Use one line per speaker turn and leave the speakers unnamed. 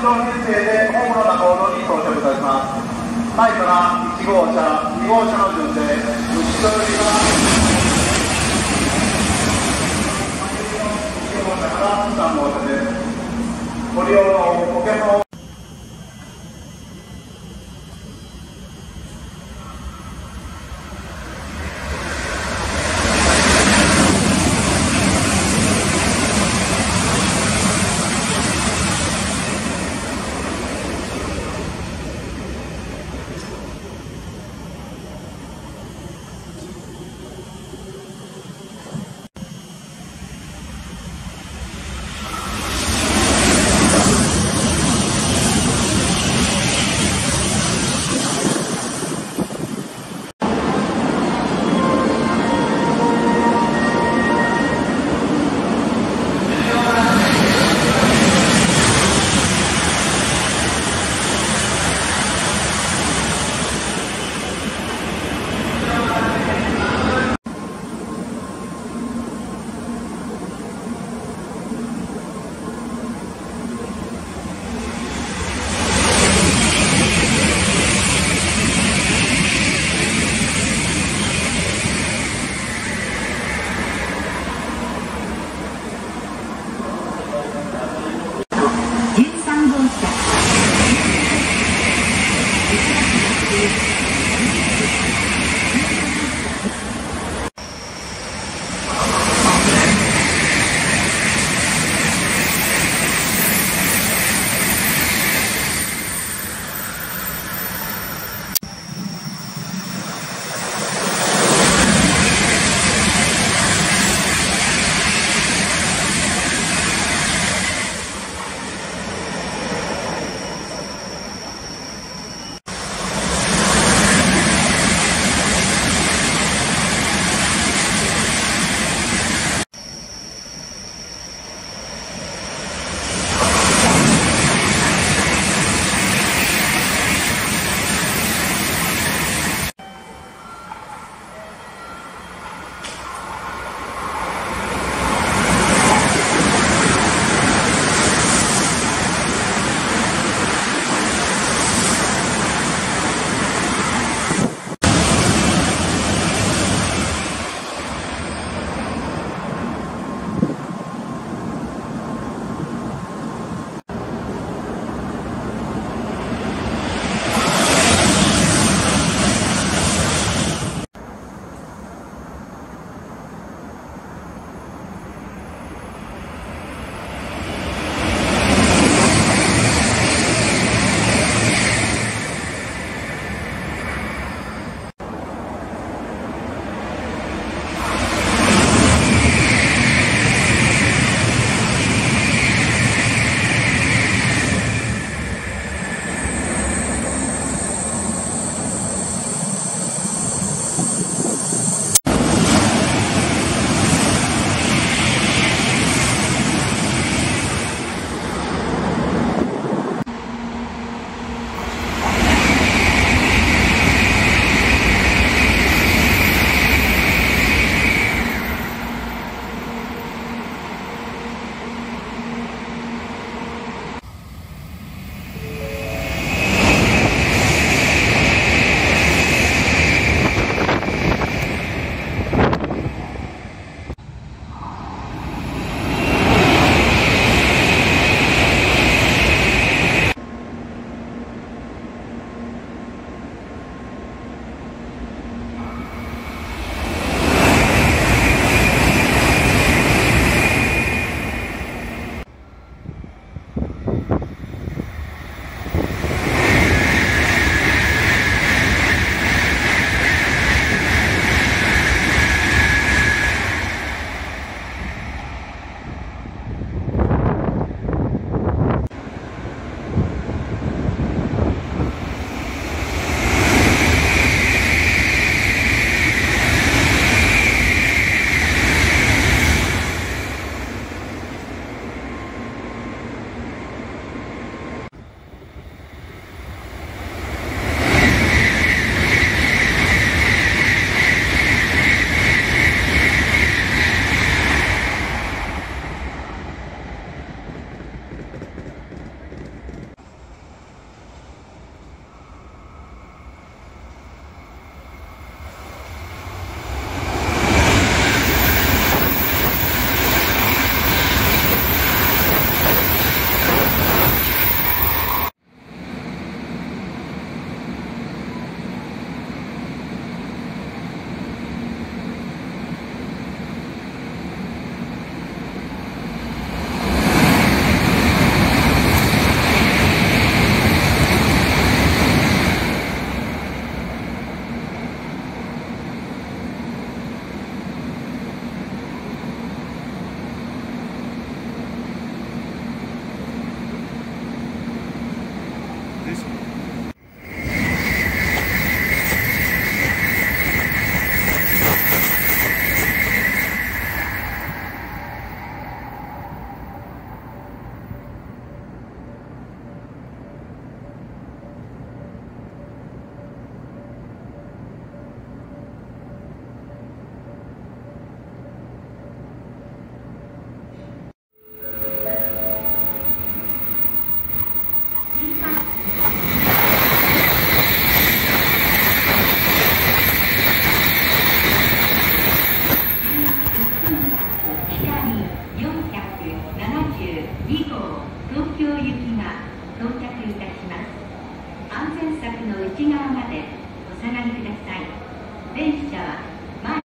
車は
編成でホームの中ほに到着いたします。前から1号車2号車の順で後ろ寄りから